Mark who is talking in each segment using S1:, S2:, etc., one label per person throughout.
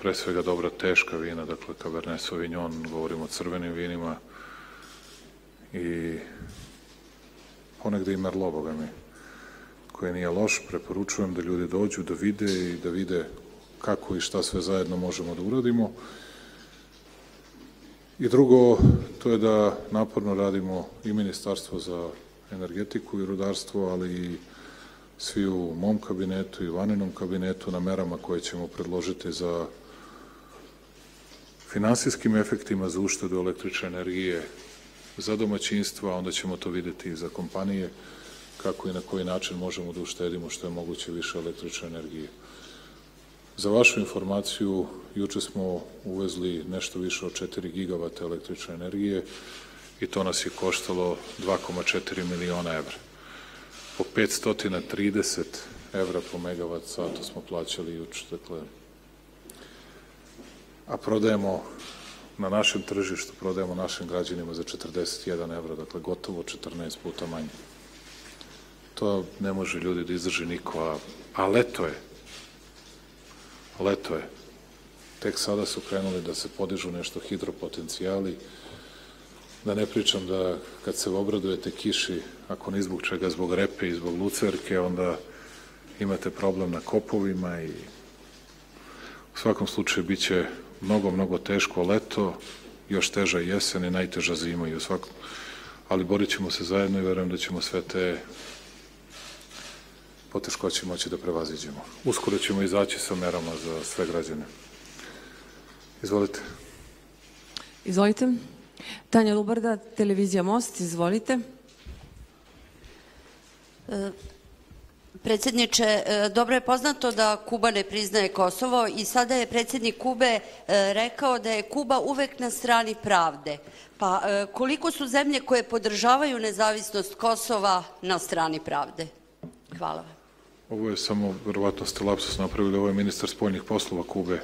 S1: pre svega dobra teška vina, dakle Cabernet Sauvignon, govorimo o crvenim vinima i ponegde i Merlot, boga mi, koji nije loš, preporučujem da ljudi dođu, da vide i da vide kako i šta sve zajedno možemo da uradimo. I drugo, to je da naporno radimo i Ministarstvo za energetiku i rudarstvo, ali i svi u mom kabinetu i vaninom kabinetu na merama koje ćemo predložiti za finansijskim efektima za uštedu električne energije za domaćinstva, onda ćemo to videti i za kompanije, kako i na koji način možemo da uštedimo što je moguće više električne energije. Za vašu informaciju, juče smo uvezli nešto više od 4 gigavata električne energije i to nas je koštalo 2,4 miliona evra. Po 530 evra po megavat satu smo plaćali juče, dakle, a prodajemo na našem tržištu, prodajemo našim građanima za 41 evra, dakle gotovo 14 puta manje. To ne može ljudi da izdrži niko, a, a leto je. Leto je. Tek sada su krenuli da se podižu nešto hidropotencijali, da ne pričam da kad se obradujete kiši, ako ni zbog čega, zbog repe i zbog lucerke, onda imate problem na kopovima i u svakom slučaju bit će mnogo, mnogo teško leto, još teža jesen i najteža zima i u svakom, ali borit ćemo se zajedno i verujem da ćemo sve te poteškoće moći da prevaziđemo. Uskoro ćemo izaći sa merama za sve građane. Izvolite.
S2: Izvolite. Tanja Lubarda, televizija Most, izvolite.
S3: Predsedniče, e, dobro je poznato da Kuba ne priznaje Kosovo i sada je predsednik Kube e, rekao da je Kuba uvek na strani pravde. Pa e, koliko su zemlje koje podržavaju nezavisnost Kosova na strani pravde? Hvala vam.
S1: Ovo je samo, verovatno ste lapsus napravili, ovo je ministar spoljnih poslova Kube,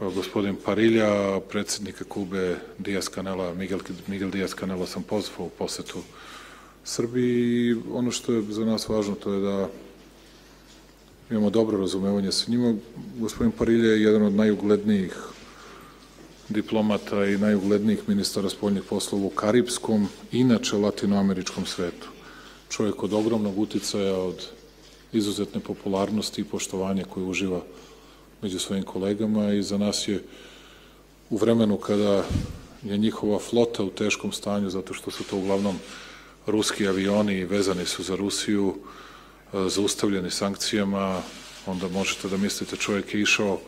S1: gospodin Parilja, predsednika Kube Dias Canela, Miguel, Miguel Dias Canela sam pozvao u posetu Srbiji i ono što je za nas važno to je da imamo dobro razumevanje sa njima. Gospodin Parilja je jedan od najuglednijih diplomata i najuglednijih ministara spoljnih poslova u karibskom, inače latinoameričkom svetu. Čovjek od ogromnog uticaja, od izuzetne popularnosti i poštovanja koje uživa među svojim kolegama i za nas je u vremenu kada je njihova flota u teškom stanju, zato što su to uglavnom ruski avioni vezani su za Rusiju, zaustavljeni sankcijama, onda možete da mislite čovjek je išao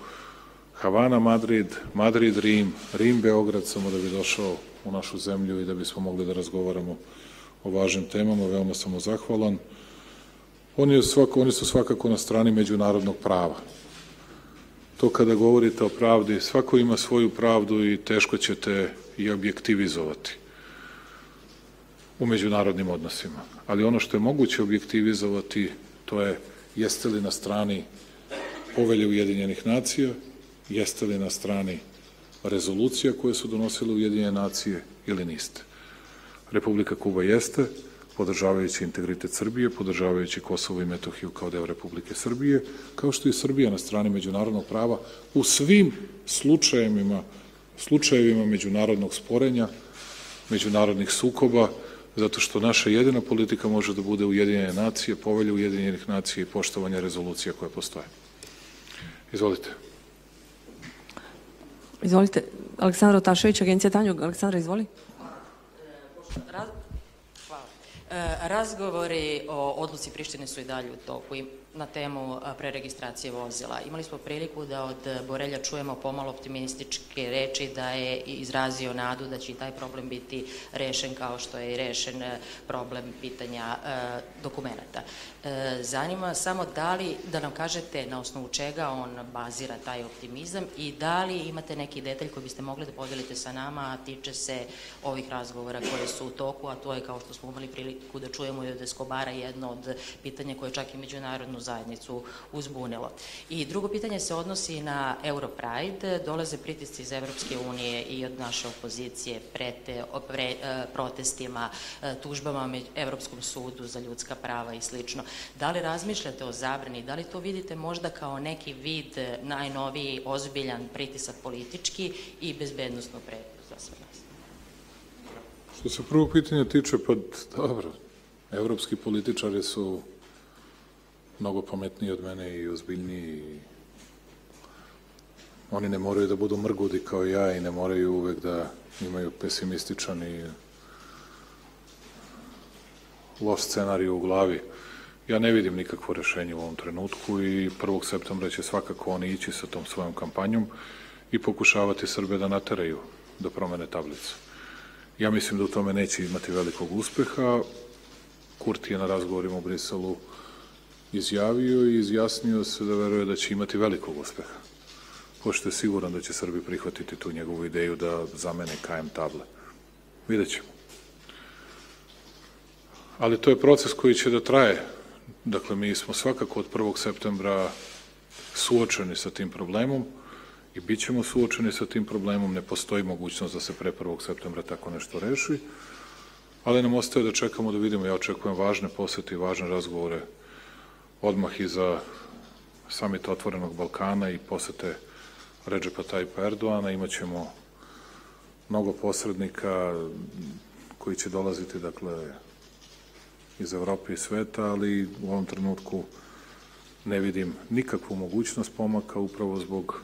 S1: Havana, Madrid, Madrid, Rim, Rim, Beograd, samo da bi došao u našu zemlju i da bismo mogli da razgovaramo o važnim temama, veoma sam mu zahvalan. Oni, svako, oni su svakako na strani međunarodnog prava. To kada govorite o pravdi, svako ima svoju pravdu i teško ćete i objektivizovati u međunarodnim odnosima. Ali ono što je moguće objektivizovati, to je jeste li na strani povelje Ujedinjenih nacija, jeste li na strani rezolucija koje su donosile Ujedinjene nacije ili niste. Republika Kuba jeste, podržavajući integritet Srbije, podržavajući Kosovo i Metohiju kao deo Republike Srbije, kao što i Srbija na strani međunarodnog prava u svim slučajevima, slučajevima međunarodnog sporenja, međunarodnih sukoba, zato što naša jedina politika može da bude Ujedinjene nacije, povelje Ujedinjenih nacija i poštovanje rezolucija koje postoje. Izvolite.
S2: Izvolite. Aleksandra Otašević, Agencija Tanju. Aleksandra, izvoli.
S4: Hvala. E, razgovori o odluci Prištine su i dalje u toku na temu preregistracije vozila. Imali smo priliku da od Borelja čujemo pomalo optimističke reči da je izrazio nadu da će i taj problem biti rešen kao što je i rešen e, problem pitanja e, dokumenta. E, zanima samo da li, da nam kažete na osnovu čega on bazira taj optimizam i da li imate neki detalj koji biste mogli da podelite sa nama, a tiče se ovih razgovora koje su u toku, a to je kao što smo imali priliku da čujemo i od Eskobara jedno od pitanja koje čak i međunarodnu zajednicu uzbunilo. I drugo pitanje se odnosi na Europride. Dolaze pritisci iz Evropske unije i od naše opozicije prete pre, e, protestima, e, tužbama Evropskom sudu za ljudska prava i slično. Da li razmišljate o zabrani? Da li to vidite možda kao neki vid najnoviji ozbiljan pritisak politički i bezbednostnu pretu za sve nas?
S1: Što se prvog pitanja tiče, pa dobro, evropski političari su mnogo pametniji od mene i ozbiljniji. Oni ne moraju da budu mrgudi kao ja i ne moraju uvek da imaju pesimističan i loš scenarij u glavi. Ja ne vidim nikakvo rešenje u ovom trenutku i 1. septembra će svakako oni ići sa tom svojom kampanjom i pokušavati Srbe da nateraju da promene tablicu. Ja mislim da u tome neće imati velikog uspeha. Kurti je na razgovorima u Briselu izjavio i izjasnio se da veruje da će imati velikog uspeha. Pošto je siguran da će Srbi prihvatiti tu njegovu ideju da zamene KM table. Vidjet ćemo. Ali to je proces koji će da traje. Dakle, mi smo svakako od 1. septembra suočeni sa tim problemom i bit ćemo suočeni sa tim problemom, ne postoji mogućnost da se pre 1. septembra tako nešto reši, ali nam ostaje da čekamo da vidimo, ja očekujem važne posete i važne razgovore odmah i za samit Otvorenog Balkana i posete Ređepa Tajpa Erdoana, imaćemo mnogo posrednika koji će dolaziti, dakle, iz Evrope i sveta, ali u ovom trenutku ne vidim nikakvu mogućnost pomaka upravo zbog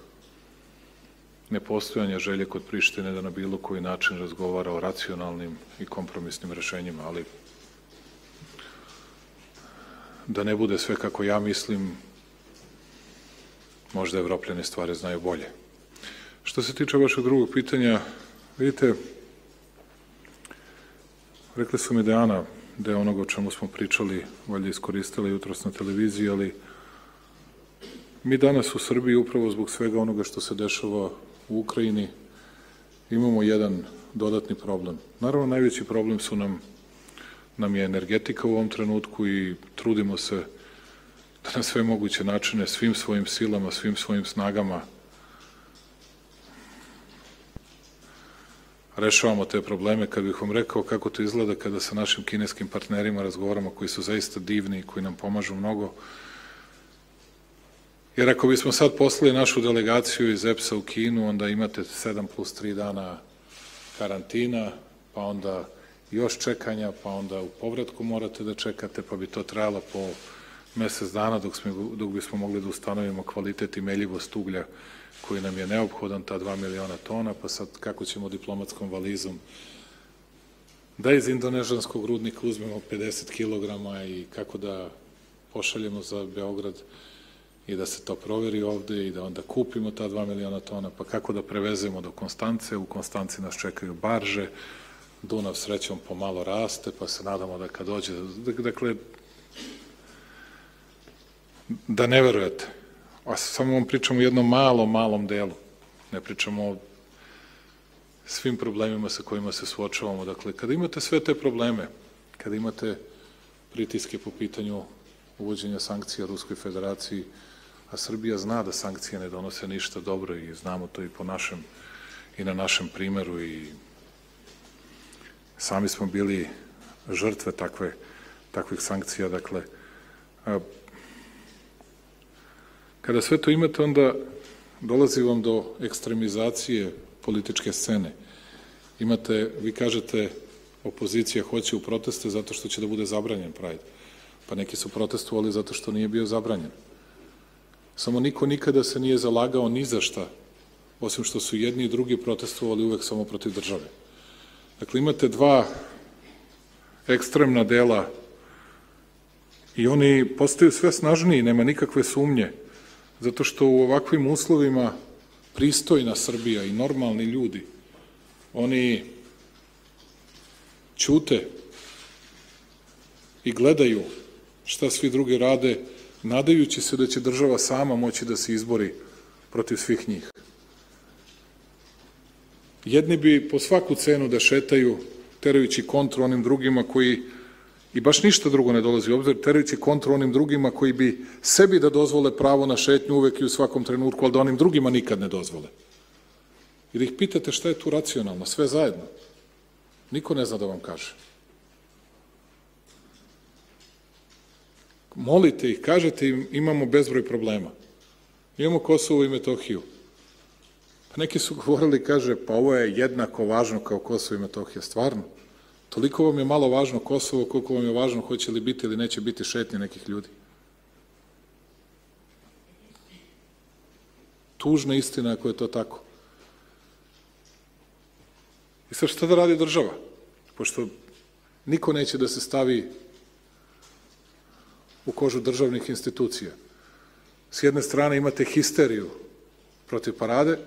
S1: nepostojanja želje kod Prištine da na bilo koji način razgovara o racionalnim i kompromisnim rešenjima, ali da ne bude sve kako ja mislim, možda evropljene stvari znaju bolje. Što se tiče vašeg drugog pitanja, vidite, rekli su mi da je Ana, da je onoga o čemu smo pričali, valjda iskoristila jutros na televiziji, ali mi danas u Srbiji upravo zbog svega onoga što se dešava u Ukrajini imamo jedan dodatni problem. Naravno, najveći problem su nam, nam je energetika u ovom trenutku i trudimo se da na sve moguće načine, svim svojim silama, svim svojim snagama rešavamo te probleme. Kad bih vam rekao kako to izgleda kada sa našim kineskim partnerima razgovaramo, koji su zaista divni i koji nam pomažu mnogo, Jer ako bismo sad poslali našu delegaciju iz EPS-a u Kinu, onda imate 7 plus 3 dana karantina, pa onda još čekanja, pa onda u povratku morate da čekate, pa bi to trajalo po mesec dana dok, smo, dok bismo mogli da ustanovimo kvalitet i meljivost uglja koji nam je neophodan, ta 2 miliona tona, pa sad kako ćemo diplomatskom valizom da iz indonežanskog rudnika uzmemo 50 kg i kako da pošaljemo za Beograd i da se to proveri ovde i da onda kupimo ta 2 miliona tona, pa kako da prevezemo do Konstance, u Konstanci nas čekaju barže, Dunav srećom pomalo raste, pa se nadamo da kad dođe, dakle, da ne verujete, a samo vam pričamo o jednom malom, malom delu, ne pričamo o svim problemima sa kojima se suočavamo, dakle, kada imate sve te probleme, kada imate pritiske po pitanju uvođenja sankcija Ruskoj federaciji, a Srbija zna da sankcije ne donose ništa dobro i znamo to i po našem i na našem primeru i sami smo bili žrtve takve, takvih sankcija, dakle, a, kada sve to imate, onda dolazi vam do ekstremizacije političke scene. Imate, vi kažete, opozicija hoće u proteste zato što će da bude zabranjen Pride. Pa neki su protestovali zato što nije bio zabranjen. Samo niko nikada se nije zalagao ni za šta, osim što su jedni i drugi protestovali uvek samo protiv države. Dakle, imate dva ekstremna dela i oni postaju sve snažniji, nema nikakve sumnje, zato što u ovakvim uslovima pristojna Srbija i normalni ljudi, oni ćute i gledaju šta svi drugi rade nadajući se da će država sama moći da se izbori protiv svih njih. Jedni bi po svaku cenu da šetaju, terajući kontru onim drugima koji I baš ništa drugo ne dolazi u obzir, terajući kontru onim drugima koji bi sebi da dozvole pravo na šetnju uvek i u svakom trenutku, ali da onim drugima nikad ne dozvole. I da ih pitate šta je tu racionalno, sve zajedno. Niko ne zna da vam kaže. Molite ih, kažete im, imamo bezbroj problema. Imamo Kosovo i Metohiju. Neki su govorili, kaže, pa ovo je jednako važno kao Kosovo i Metohija. Stvarno? Toliko vam je malo važno Kosovo, koliko vam je važno hoće li biti ili neće biti šetnje nekih ljudi. Tužna istina ako je to tako. I sad šta da radi država? Pošto niko neće da se stavi u kožu državnih institucija. S jedne strane imate histeriju protiv parade,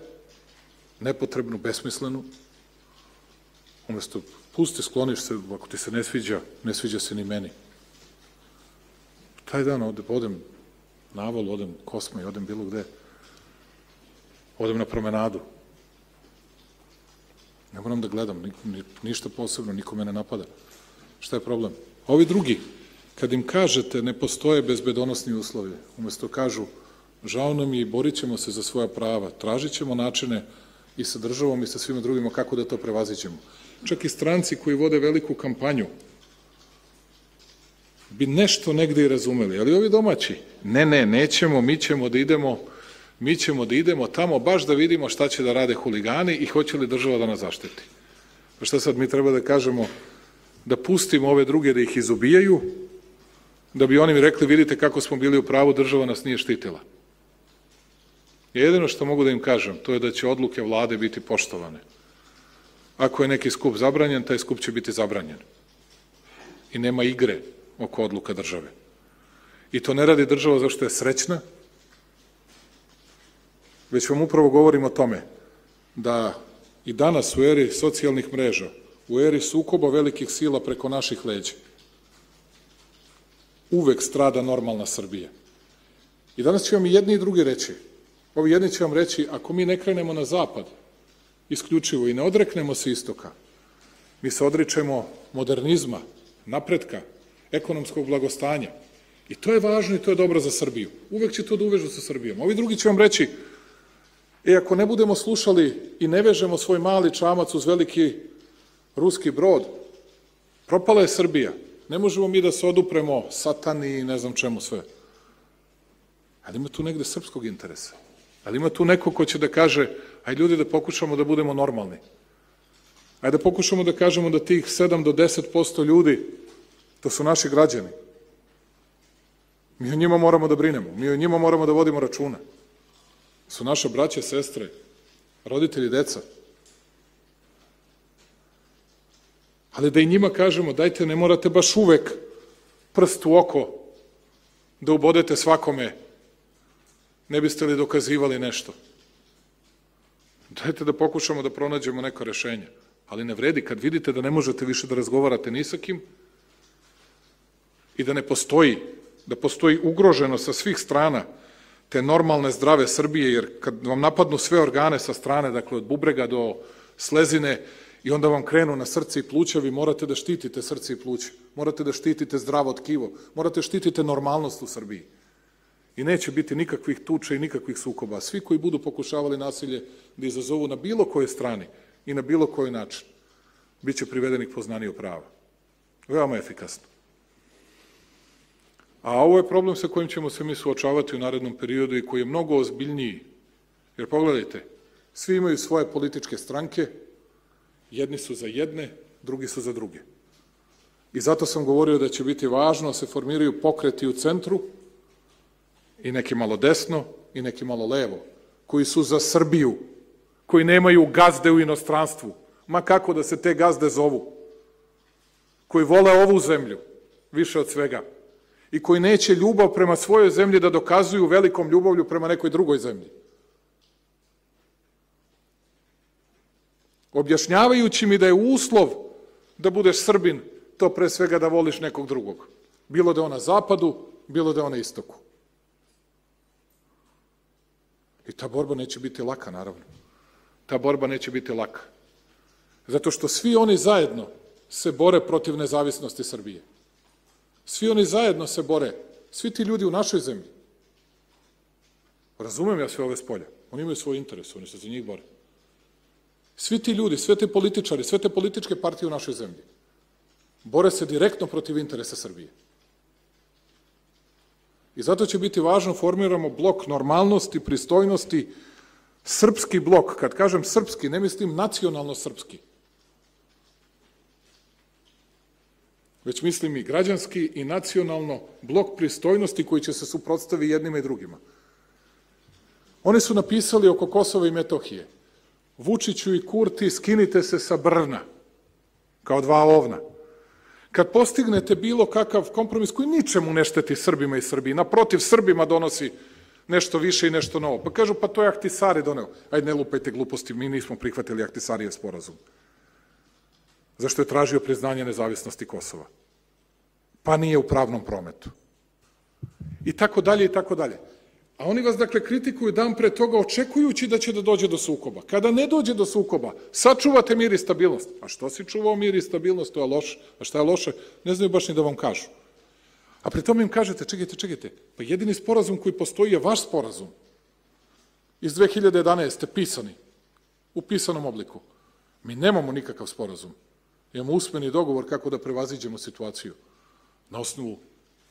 S1: nepotrebnu, besmislenu, umesto pusti, skloniš se, ako ti se ne sviđa, ne sviđa se ni meni. Taj dan odem, odem na vol, odem kosma i odem bilo gde. Odem na promenadu. Ne moram da gledam, ni, ni, ništa posebno, niko me ne napada. Šta je problem? Ovi drugi, kad im kažete ne postoje bezbedonosni uslovi, umesto kažu žao nam je i borit ćemo se za svoja prava, tražit ćemo načine i sa državom i sa svima drugima kako da to prevazićemo. Čak i stranci koji vode veliku kampanju bi nešto negde i razumeli, ali ovi domaći, ne, ne, nećemo, mi ćemo da idemo, mi ćemo da idemo tamo baš da vidimo šta će da rade huligani i hoće li država da nas zaštiti. Pa šta sad mi treba da kažemo, da pustimo ove druge da ih izubijaju, da bi oni mi rekli, vidite kako smo bili u pravu, država nas nije štitila. Jedino što mogu da im kažem, to je da će odluke vlade biti poštovane. Ako je neki skup zabranjen, taj skup će biti zabranjen. I nema igre oko odluka države. I to ne radi država zašto je srećna, već vam upravo govorim o tome da i danas u eri socijalnih mreža, u eri sukoba velikih sila preko naših leđa, uvek strada normalna Srbija. I danas će vam i jedni i drugi reći, ovi jedni će vam reći, ako mi ne krenemo na zapad, isključivo i ne odreknemo se istoka, mi se odričemo modernizma, napretka, ekonomskog blagostanja. I to je važno i to je dobro za Srbiju. Uvek će to da uvežu sa Srbijom. Ovi drugi će vam reći, e, ako ne budemo slušali i ne vežemo svoj mali čamac uz veliki ruski brod, propala je Srbija. Ne možemo mi da se odupremo satani i ne znam čemu sve. Ali ima tu negde srpskog interesa. Ali ima tu neko ko će da kaže, aj ljudi da pokušamo da budemo normalni. Ajde da pokušamo da kažemo da tih 7 do 10% ljudi, to su naši građani. Mi o njima moramo da brinemo, mi o njima moramo da vodimo računa. Su naše braće, sestre, roditelji, deca. Ali da i njima kažemo, dajte, ne morate baš uvek prst u oko da ubodete svakome, ne biste li dokazivali nešto. Dajte da pokušamo da pronađemo neko rešenje. Ali ne vredi, kad vidite da ne možete više da razgovarate ni sa kim i da ne postoji, da postoji ugroženo sa svih strana te normalne zdrave Srbije, jer kad vam napadnu sve organe sa strane, dakle od bubrega do slezine, i onda vam krenu na srce i pluća, vi morate da štitite srce i pluća, morate da štitite zdravo tkivo, morate da štitite normalnost u Srbiji. I neće biti nikakvih tuča i nikakvih sukoba. Svi koji budu pokušavali nasilje da izazovu na bilo koje strani i na bilo koji način, bit će privedeni k poznaniju prava. Veoma efikasno. A ovo je problem sa kojim ćemo se mi suočavati u narednom periodu i koji je mnogo ozbiljniji. Jer pogledajte, svi imaju svoje političke stranke, jedni su za jedne, drugi su za druge. I zato sam govorio da će biti važno da se formiraju pokreti u centru, i neki malo desno, i neki malo levo, koji su za Srbiju, koji nemaju gazde u inostranstvu, ma kako da se te gazde zovu, koji vole ovu zemlju, više od svega, i koji neće ljubav prema svojoj zemlji da dokazuju velikom ljubavlju prema nekoj drugoj zemlji. Objašnjavajući mi da je uslov da budeš Srbin, to pre svega da voliš nekog drugog. Bilo da je on na zapadu, bilo da je on na istoku. I ta borba neće biti laka, naravno. Ta borba neće biti laka. Zato što svi oni zajedno se bore protiv nezavisnosti Srbije. Svi oni zajedno se bore, svi ti ljudi u našoj zemlji. Razumem ja sve ove spolja. Oni imaju svoj interes, oni se za njih bore. Svi ti ljudi, sve te političari, sve te političke partije u našoj zemlji bore se direktno protiv interesa Srbije. I zato će biti važno formiramo blok normalnosti, pristojnosti, srpski blok. Kad kažem srpski, ne mislim nacionalno srpski. Već mislim i građanski i nacionalno blok pristojnosti koji će se suprotstavi jednima i drugima. Oni su napisali oko Kosova i Metohije. Vučiću i Kurti skinite se sa brna, kao dva ovna. Kad postignete bilo kakav kompromis koji ničemu ne šteti Srbima i Srbiji, naprotiv Srbima donosi nešto više i nešto novo. Pa kažu, pa to je Ahtisari doneo. Ajde, ne lupajte gluposti, mi nismo prihvatili Ahtisarijev sporazum. Zašto je tražio priznanje nezavisnosti Kosova? Pa nije u pravnom prometu. I tako dalje, i tako dalje. A oni vas, dakle, kritikuju dan pre toga očekujući da će da dođe do sukoba. Kada ne dođe do sukoba, sačuvate mir i stabilnost. A što si čuvao mir i stabilnost, to je loše. A šta je loše, ne znaju baš ni da vam kažu. A pri tome im kažete, čekajte, čekajte, pa jedini sporazum koji postoji je vaš sporazum. Iz 2011. pisani, u pisanom obliku. Mi nemamo nikakav sporazum. Imamo usmeni dogovor kako da prevaziđemo situaciju. Na osnovu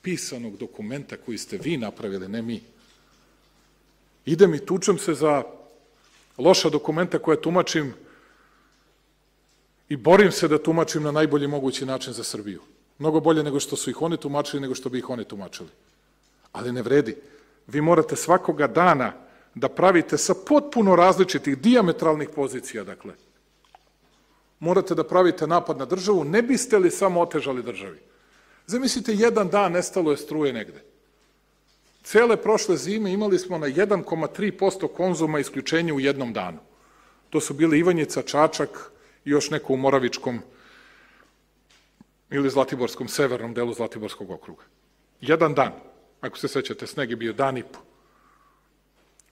S1: pisanog dokumenta koji ste vi napravili, ne mi. Idem i tučem se za loša dokumenta koje tumačim i borim se da tumačim na najbolji mogući način za Srbiju. Mnogo bolje nego što su ih oni tumačili, nego što bi ih oni tumačili. Ali ne vredi. Vi morate svakoga dana da pravite sa potpuno različitih, diametralnih pozicija, dakle. Morate da pravite napad na državu, ne biste li samo otežali državi. Zamislite, jedan dan nestalo je struje negde. Cele prošle zime imali smo na 1,3% konzuma isključenje u jednom danu. To su bili Ivanjica, Čačak i još neko u Moravičkom ili Zlatiborskom, severnom delu Zlatiborskog okruga. Jedan dan. Ako se sećate, sneg je bio dan i po.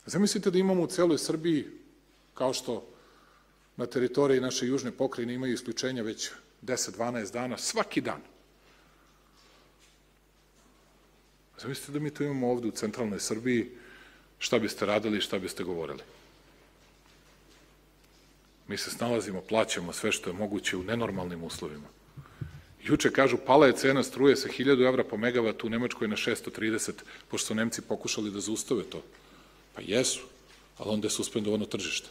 S1: Zamislite da imamo u celoj Srbiji, kao što na teritoriji naše južne pokrajine imaju isključenja već 10-12 dana, svaki dan. Zamislite da mi to imamo ovde u centralnoj Srbiji, šta biste radili i šta biste govorili. Mi se snalazimo, plaćamo sve što je moguće u nenormalnim uslovima. Juče kažu, pala je cena struje sa 1000 evra po megavatu u Nemačkoj na 630, pošto su Nemci pokušali da zaustave to. Pa jesu, ali onda je suspendovano tržište.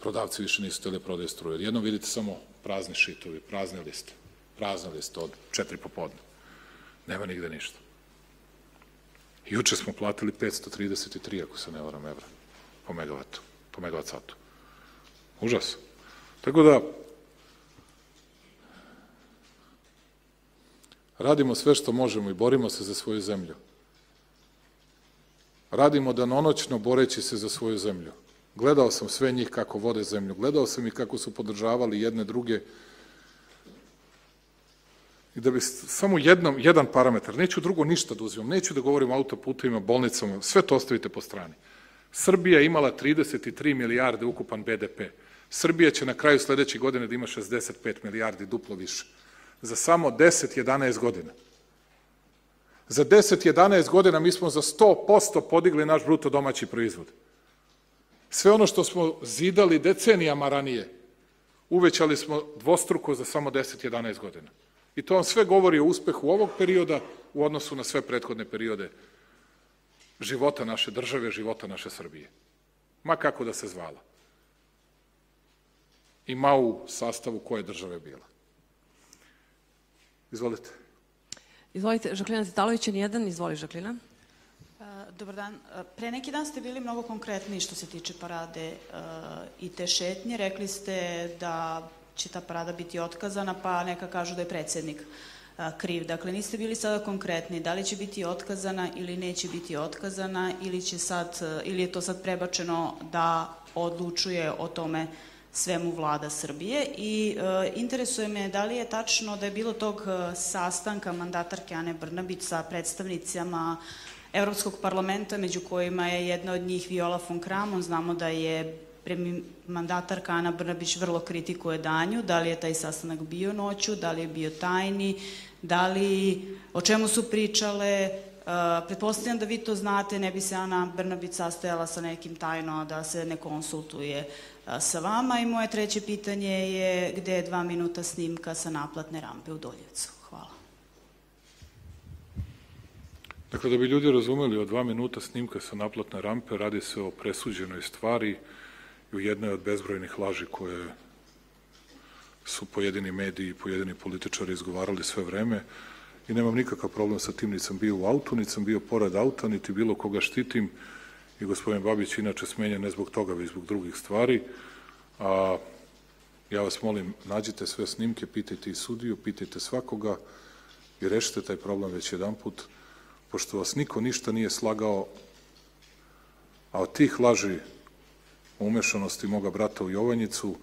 S1: Prodavci više nisu tele prodaje struje. Jednom vidite samo prazni šitovi, prazne liste. Prazne liste od četiri popodne. Nema nigde ništa. Juče smo platili 533, ako se ne varam, evra po megavatu, po megavat satu. Užas. Tako da, radimo sve što možemo i borimo se za svoju zemlju. Radimo danonoćno boreći se za svoju zemlju. Gledao sam sve njih kako vode zemlju, gledao sam i kako su podržavali jedne druge, i da bi samo jednom, jedan parametar, neću drugo ništa da uzimam, neću da govorim o autoputovima, bolnicama, sve to ostavite po strani. Srbija je imala 33 milijarde ukupan BDP. Srbija će na kraju sledeće godine da ima 65 milijardi, duplo više. Za samo 10-11 godina. Za 10-11 godina mi smo za 100% podigli naš bruto domaći proizvod. Sve ono što smo zidali decenijama ranije, uvećali smo dvostruko za samo 10-11 godina. I to vam sve govori o uspehu ovog perioda u odnosu na sve prethodne periode života naše države, života naše Srbije. Ma kako da se zvala. I ma u sastavu koje države bila. Izvolite.
S2: Izvolite, Žaklina Zitalović je nijedan. Izvoli, Žaklina.
S5: Dobar dan. Pre neki dan ste bili mnogo konkretni što se tiče parade i te šetnje. Rekli ste da će ta parada biti otkazana, pa neka kažu da je predsednik kriv. Dakle, niste bili sada konkretni. Da li će biti otkazana ili neće biti otkazana ili, će sad, ili je to sad prebačeno da odlučuje o tome svemu vlada Srbije i e, interesuje me da li je tačno da je bilo tog sastanka mandatarke Ane Brnabić sa predstavnicama Evropskog parlamenta, među kojima je jedna od njih Viola von Kramon, znamo da je mandatarka Ana Brnabić vrlo kritikuje danju, da li je taj sastanak bio noću, da li je bio tajni, Da li, o čemu su pričale, Uh, pretpostavljam da vi to znate, ne bi se Ana Brnabić sastajala sa nekim tajno, da se ne konsultuje uh, sa vama. I moje treće pitanje je gde je dva minuta snimka sa naplatne rampe u Doljevcu? Hvala.
S1: Dakle, da bi ljudi razumeli, od dva minuta snimka sa naplatne rampe radi se o presuđenoj stvari i u jednoj od bezbrojnih laži koje su pojedini mediji i pojedini političari izgovarali sve vreme i nemam nikakav problem sa tim, niti sam bio u autu, niti sam bio pored auta, niti bilo koga štitim i gospodin Babić inače smenjen ne zbog toga, već zbog drugih stvari, a ja vas molim, nađite sve snimke, pitajte i sudiju, pitajte svakoga i rešite taj problem već jedan put, pošto vas niko ništa nije slagao, a od tih laži o umešanosti moga brata u Jovanjicu,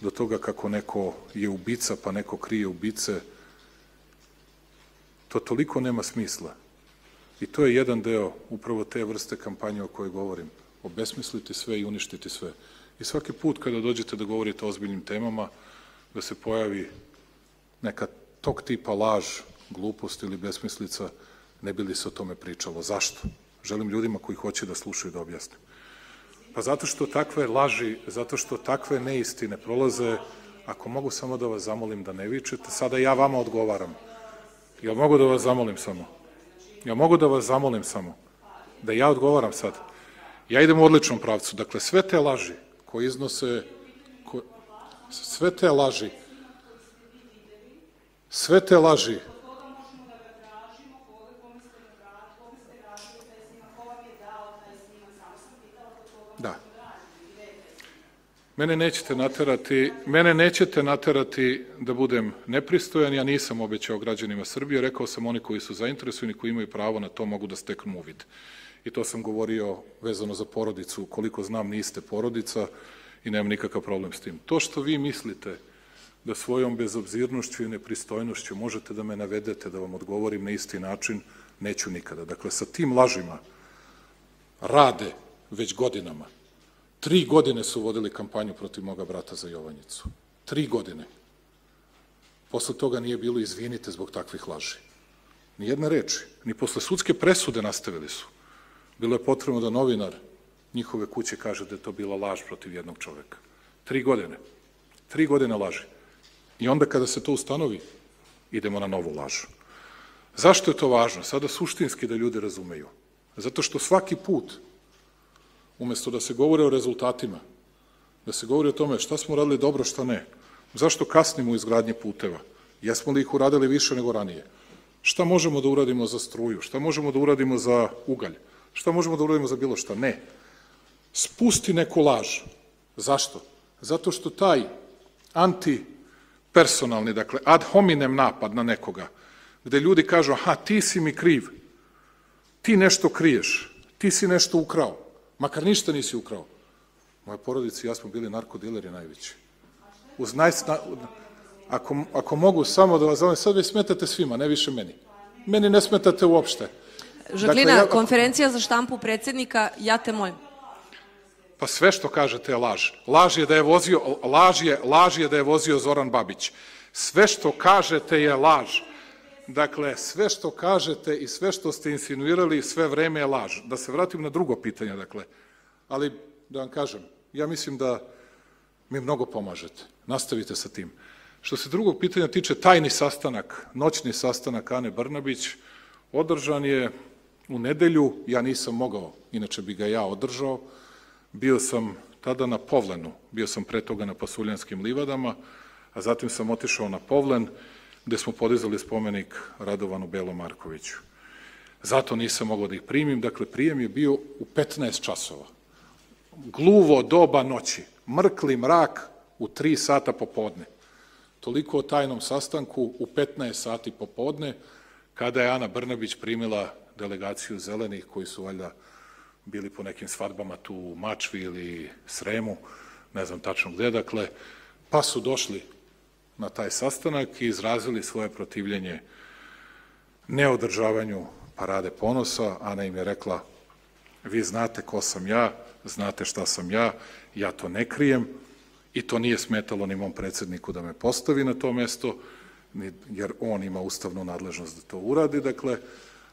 S1: do toga kako neko je ubica, pa neko krije ubice, to toliko nema smisla. I to je jedan deo upravo te vrste kampanje o kojoj govorim. Obesmisliti sve i uništiti sve. I svaki put kada dođete da govorite o ozbiljnim temama, da se pojavi neka tog tipa laž, glupost ili besmislica, ne bi li se o tome pričalo. Zašto? Želim ljudima koji hoće da slušaju da objasnim. Pa zato što takve laži, zato što takve neistine prolaze, ako mogu samo da vas zamolim da ne vičete, sada ja vama odgovaram. Ja mogu da vas zamolim samo? Ja mogu da vas zamolim samo? Da ja odgovaram sad? Ja idem u odličnom pravcu. Dakle, sve te laži koje iznose, sve te laži, sve te laži Mene nećete naterati, mene nećete naterati da budem nepristojan, ja nisam obećao građanima Srbije, rekao sam oni koji su zainteresovani, koji imaju pravo na to, mogu da steknu uvid. I to sam govorio vezano za porodicu, koliko znam niste porodica i nemam nikakav problem s tim. To što vi mislite da svojom bezobzirnošću i nepristojnošću možete da me navedete, da vam odgovorim na isti način, neću nikada. Dakle, sa tim lažima rade već godinama. Tri godine su vodili kampanju protiv moga brata za Jovanjicu. Tri godine. Posle toga nije bilo izvinite zbog takvih laži. Nijedne reči. Ni posle sudske presude nastavili su. Bilo je potrebno da novinar njihove kuće kaže da je to bila laž protiv jednog čoveka. Tri godine. Tri godine laži. I onda kada se to ustanovi, idemo na novu lažu. Zašto je to važno? Sada suštinski da ljudi razumeju. Zato što svaki put umesto da se govore o rezultatima, da se govori o tome šta smo radili dobro, šta ne, zašto kasnimo u izgradnje puteva, jesmo li ih uradili više nego ranije, šta možemo da uradimo za struju, šta možemo da uradimo za ugalj, šta možemo da uradimo za bilo šta, ne. Spusti neku laž. Zašto? Zato što taj antipersonalni, dakle ad hominem napad na nekoga, gde ljudi kažu, aha, ti si mi kriv, ti nešto kriješ, ti si nešto ukrao, Makar ništa nisi ukrao. Moja porodica i ja smo bili narkodileri najveći. Uz najsna... Ako, ako mogu samo da vas zovem, sad vi smetate svima, ne više meni. Meni ne smetate uopšte.
S2: Žaklina, dakle, ja, konferencija za štampu predsednika, ja te molim.
S1: Pa sve što kažete je laž. Laž je da je vozio, laž je, laž je da je vozio Zoran Babić. Sve što kažete je laž. Dakle, sve što kažete i sve što ste insinuirali, sve vreme je laž. Da se vratim na drugo pitanje, dakle. Ali, da vam kažem, ja mislim da mi mnogo pomažete. Nastavite sa tim. Što se drugog pitanja tiče, tajni sastanak, noćni sastanak Ane Brnabić, održan je u nedelju, ja nisam mogao, inače bi ga ja održao, bio sam tada na Povlenu, bio sam pre toga na Pasuljanskim livadama, a zatim sam otišao na Povlen, gde smo podizali spomenik Radovanu Belo Markoviću. Zato nisam mogao da ih primim. Dakle, prijem je bio u 15 časova. Gluvo doba noći, mrkli mrak u 3 sata popodne. Toliko o tajnom sastanku u 15 sati popodne, kada je Ana Brnabić primila delegaciju zelenih koji su valjda bili po nekim svadbama tu u Mačvi ili Sremu, ne znam tačno gde, dakle, pa su došli na taj sastanak i izrazili svoje protivljenje neodržavanju parade ponosa. Ana im je rekla, vi znate ko sam ja, znate šta sam ja, ja to ne krijem i to nije smetalo ni mom predsedniku da me postavi na to mesto jer on ima ustavnu nadležnost da to uradi, dakle,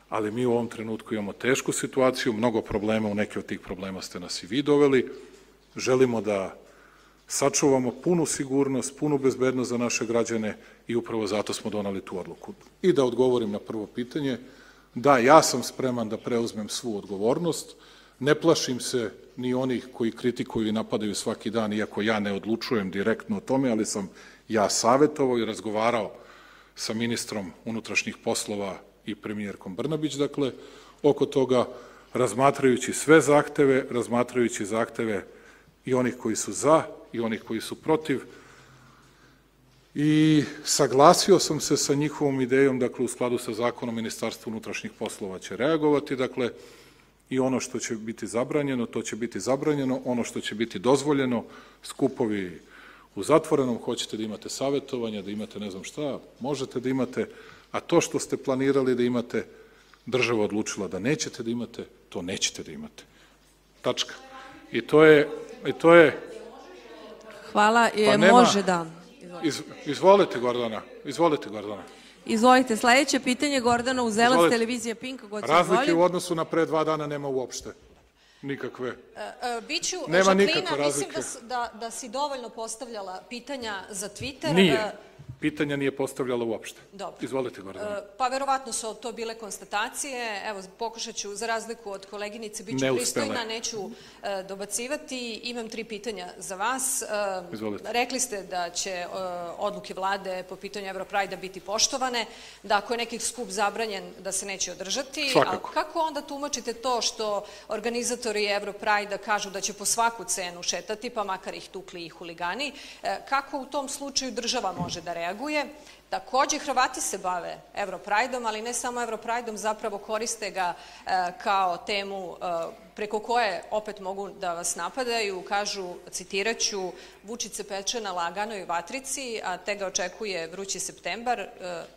S1: ali mi u ovom trenutku imamo tešku situaciju, mnogo problema, u neke od tih problema ste nas i vi doveli. Želimo da sačuvamo punu sigurnost, punu bezbednost za naše građane i upravo zato smo donali tu odluku. I da odgovorim na prvo pitanje, da, ja sam spreman da preuzmem svu odgovornost, ne plašim se ni onih koji kritikuju i napadaju svaki dan, iako ja ne odlučujem direktno o tome, ali sam ja savetovao i razgovarao sa ministrom unutrašnjih poslova i premijerkom Brnabić, dakle, oko toga, razmatrajući sve zahteve, razmatrajući zahteve i onih koji su za i onih koji su protiv, i saglasio sam se sa njihovom idejom, dakle, u skladu sa zakonom Ministarstva unutrašnjih poslova će reagovati, dakle, i ono što će biti zabranjeno, to će biti zabranjeno, ono što će biti dozvoljeno, skupovi u zatvorenom, hoćete da imate savjetovanje, da imate ne znam šta, možete da imate, a to što ste planirali da imate, država odlučila da nećete da imate, to nećete da imate. Tačka. I to je, i to je,
S2: Hvala, je,
S1: Pa nema-
S2: može da.
S1: iz, izvolite Gordana, izvolite Gordana.
S2: Izvolite, sledeće pitanje Gordana Uzelac,
S1: Izvolite.
S2: televizija Pink, god se
S1: Razlike
S2: izvoli.
S1: u odnosu na pre dva dana nema uopšte. Nikakve.
S6: E, Biću,
S1: Nema
S6: Žaklina,
S1: nikakve
S6: mislim
S1: razlike.
S6: da, s- da, da si dovoljno postavljala pitanja za Twitter.
S1: Nije.
S6: E,
S1: Pitanja nije postavljala uopšte.
S6: Dobro.
S1: Izvolite, Gordana.
S6: E, Pa verovatno su to bile konstatacije. Evo, pokušat ću, za razliku od koleginice, bit ću
S1: Neuspele.
S6: pristojna, neću e, dobacivati. Imam tri pitanja za vas. E,
S1: Izvolite.
S6: rekli ste da će odluke vlade po pitanju Europrajda biti poštovane, da ako je neki skup zabranjen, da se neće održati.
S1: Svakako.
S6: A kako onda tumačite to što organizatori Europrajda kažu da će po svaku cenu šetati, pa makar ih tukli i huligani? Kako u tom slučaju država može da reaguje? Takođe, Hrvati se bave Europrajdom, ali ne samo Europrajdom, zapravo koriste ga e, kao temu e, preko koje opet mogu da vas napadaju, kažu, citiraću, Vučić se peče na laganoj vatrici, a te ga očekuje vrući septembar. E,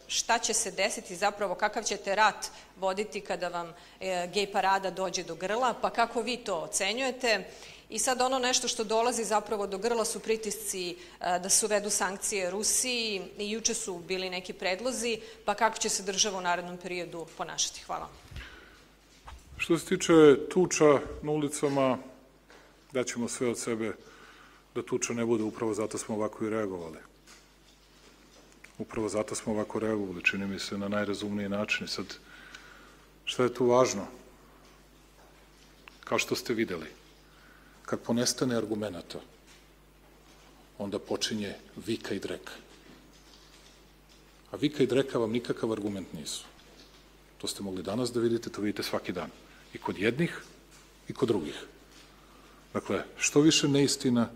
S6: Šta će se desiti zapravo, kakav ćete rat voditi kada vam e, gej parada dođe do grla, pa kako vi to ocenjujete? I sad ono nešto što dolazi zapravo do grla su pritisci e, da se uvedu sankcije Rusiji i juče su bili neki predlozi, pa kako će se država u narednom periodu ponašati? Hvala.
S1: Što se tiče tuča na ulicama, daćemo sve od sebe da tuča ne bude, upravo zato smo ovako i reagovali. Upravo zato smo ovako reagovali, čini mi se, na najrazumniji način. Sad, šta je tu važno? Kao što ste videli, kad ponestane argumenta, onda počinje vika i dreka. A vika i dreka vam nikakav argument nisu. To ste mogli danas da vidite, to vidite svaki dan. I kod jednih i kod drugih. Dakle, što više neistina,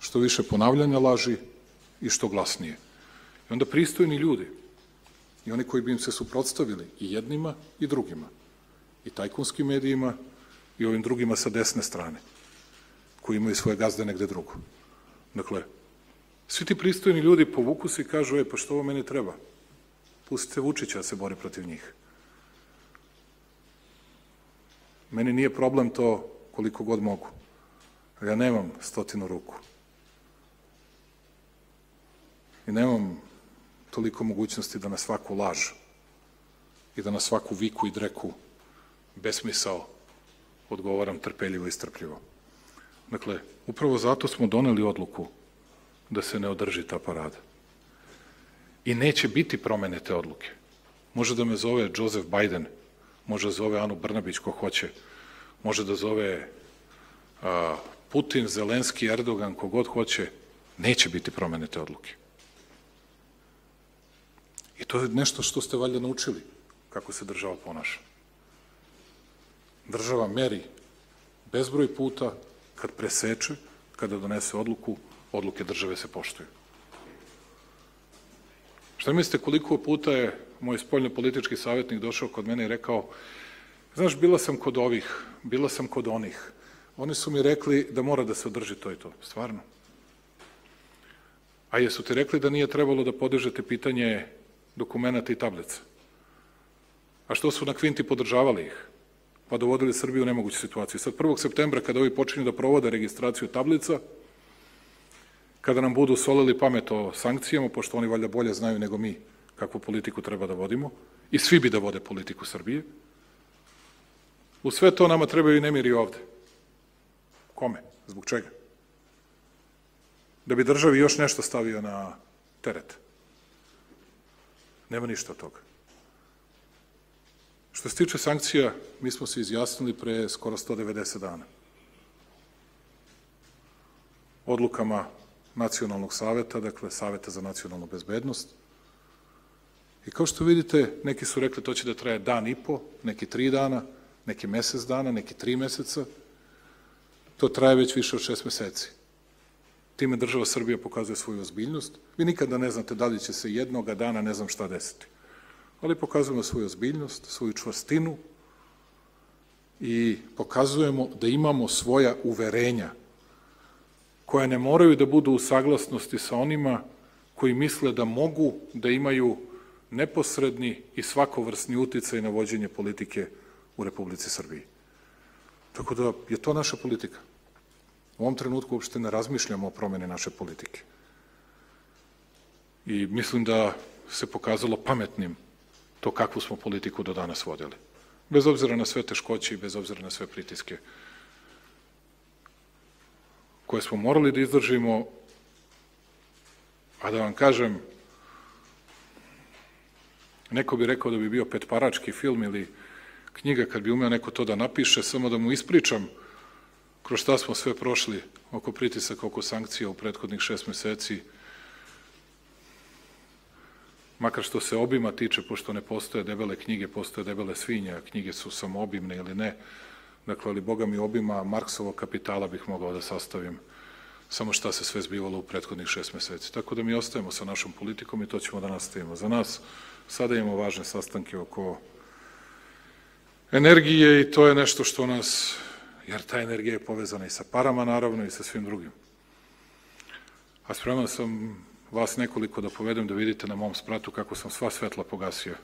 S1: što više ponavljanja laži i što glasnije. I onda pristojni ljudi i oni koji bi im se suprotstavili i jednima i drugima, i tajkunskim medijima i ovim drugima sa desne strane, koji imaju svoje gazde negde drugo. Dakle, svi ti pristojni ljudi povuku se i kažu, e, pa što ovo meni treba? Pustite Vučića da se bori protiv njih. Meni nije problem to koliko god mogu. Ja nemam stotinu ruku. I nemam toliko mogućnosti da na svaku laž i da na svaku viku i dreku besmisao odgovaram trpeljivo i strpljivo. Dakle, upravo zato smo doneli odluku da se ne održi ta parada. I neće biti promene te odluke. Može da me zove Joseph Biden, može da zove Anu Brnabić ko hoće, može da zove Putin, Zelenski, Erdogan, kogod hoće, neće biti promene te odluke. I to je nešto što ste valjda naučili, kako se država ponaša. Država meri bezbroj puta, kad preseče, kada donese odluku, odluke države se poštuju. Šta mislite koliko puta je moj spoljno-politički savjetnik došao kod mene i rekao znaš, bila sam kod ovih, bila sam kod onih. Oni su mi rekli da mora da se održi to i to. Stvarno. A jesu ti rekli da nije trebalo da podižete pitanje dokumenta i tablica? A što su na kvinti podržavali ih? Pa dovodili Srbiju u nemoguću situaciju. Sad 1. septembra, kada ovi počinju da provode registraciju tablica, kada nam budu solili pamet o sankcijama, pošto oni valjda bolje znaju nego mi kakvu politiku treba da vodimo i svi bi da vode politiku Srbije. U sve to nama trebaju i nemiri ovde. Kome? Zbog čega? Da bi državi još nešto stavio na teret. Nema ništa od toga. Što se tiče sankcija, mi smo se izjasnili pre skoro 190 dana. Odlukama Nacionalnog saveta, dakle Saveta za nacionalnu bezbednost. I kao što vidite, neki su rekli to će da traje dan i po, neki tri dana, neki mesec dana, neki tri meseca. To traje već više od šest meseci. Time država Srbija pokazuje svoju ozbiljnost. Vi nikada ne znate da li će se jednoga dana ne znam šta desiti. Ali pokazujemo svoju ozbiljnost, svoju čvrstinu i pokazujemo da imamo svoja uverenja koja ne moraju da budu u saglasnosti sa onima koji misle da mogu da imaju neposredni i svakovrsni uticaj na vođenje politike u Republici Srbiji. Tako da je to naša politika. U ovom trenutku uopšte ne razmišljamo o promeni naše politike. I mislim da se pokazalo pametnim to kakvu smo politiku do danas vodili. Bez obzira na sve teškoće i bez obzira na sve pritiske koje smo morali da izdržimo, a da vam kažem, neko bi rekao da bi bio petparački film ili knjiga kad bi umeo neko to da napiše, samo da mu ispričam kroz šta smo sve prošli oko pritisaka, oko sankcija u prethodnih šest meseci, makar što se obima tiče, pošto ne postoje debele knjige, postoje debele svinje, a knjige su samo obimne ili ne, dakle, ali Boga mi obima Marksovog kapitala bih mogao da sastavim samo šta se sve zbivalo u prethodnih šest meseci. Tako da mi ostajemo sa našom politikom i to ćemo da nastavimo. Za nas sada imamo važne sastanke oko energije i to je nešto što nas, jer ta energija je povezana i sa parama naravno i sa svim drugim. A spreman sam vas nekoliko da povedem da vidite na mom spratu kako sam sva svetla pogasio.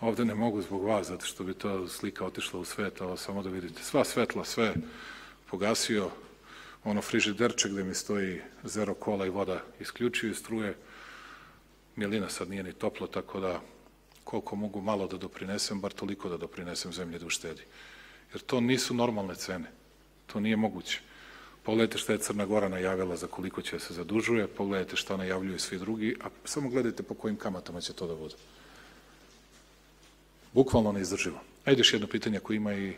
S1: Ovde ne mogu zbog vas, zato što bi ta slika otišla u svet, ali samo da vidite. Sva svetla, sve pogasio, ono frižiderče gde mi stoji zero kola i voda isključio i struje. Milina sad nije ni toplo, tako da koliko mogu malo da doprinesem, bar toliko da doprinesem zemlji da uštedi. Jer to nisu normalne cene. To nije moguće. Pogledajte šta je Crna Gora najavila za koliko će se zadužuje, pogledajte šta najavljuju svi drugi, a samo gledajte po kojim kamatama će to da bude. Bukvalno neizdrživo. Ajde još jedno pitanje ako ima i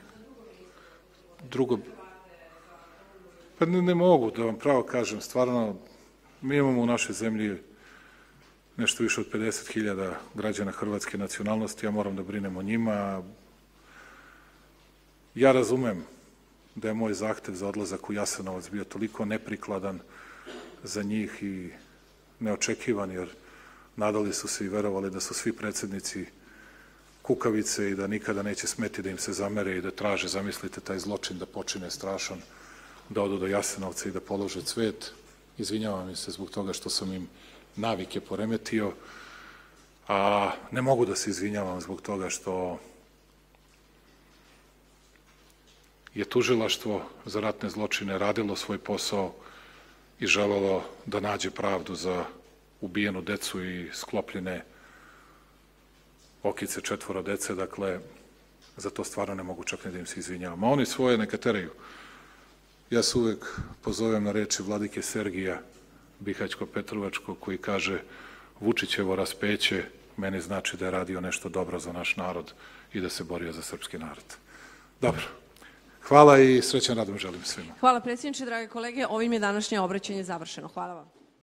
S1: drugo. Pa ne, ne mogu da vam pravo kažem, stvarno, mi imamo u našoj zemlji nešto više od 50.000 građana hrvatske nacionalnosti, ja moram da brinem o njima. Ja razumem da je moj zahtev za odlazak u Jasenovac bio toliko neprikladan za njih i neočekivan, jer nadali su se i verovali da su svi predsednici kukavice i da nikada neće smeti da im se zamere i da traže, zamislite, taj zločin da počine strašan, da odu do Jasenovca i da polože cvet. Izvinjavam se zbog toga što sam im navike poremetio, a ne mogu da se izvinjavam zbog toga što je tužilaštvo za ratne zločine radilo svoj posao i želelo da nađe pravdu za ubijenu decu i sklopljene okice četvora dece, dakle, za to stvarno ne mogu čak ni da im se izvinjavam. A oni svoje neka teraju. Ja se uvek pozovem na reči vladike Sergija Bihaćko-Petrovačko koji kaže Vučićevo raspeće meni znači da je radio nešto dobro za naš narod i da se borio za srpski narod. Dobro. Hvala i srećan radom želim svima.
S2: Hvala predsjedniče, drage kolege. Ovim je današnje obraćanje završeno. Hvala vam.